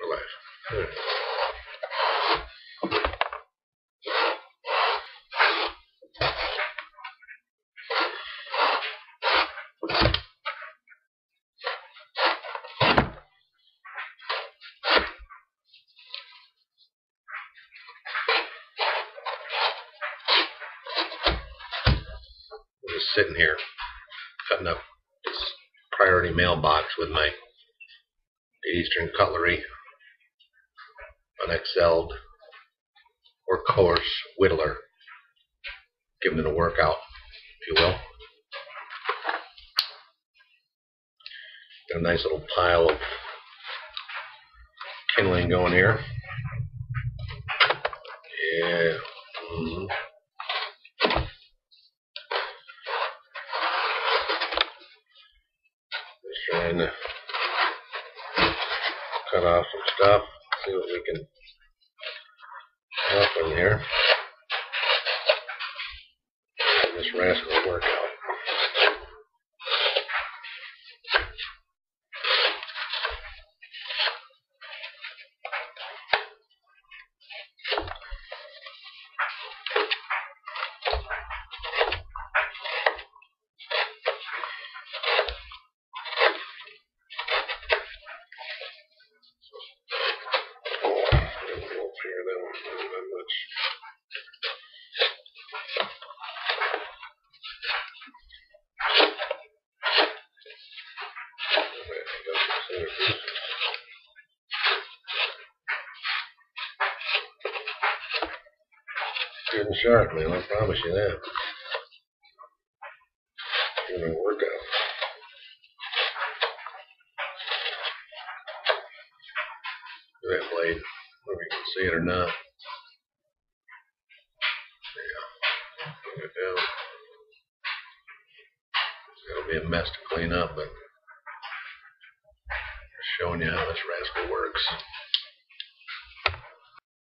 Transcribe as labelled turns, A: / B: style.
A: We're just sitting here cutting up this priority mailbox with my Eastern cutlery, unexcelled Workhorse whittler, giving it a workout, if you will. Got a nice little pile of kindling going here. Yeah. hmm Just trying to cut off some stuff, see what we can help in here. This rascal workout. Good and sharp, man. I promise you that. Doing a workout. That blade. Whether you can see it or not. It'll be a mess to clean up, but just showing you how this rascal works.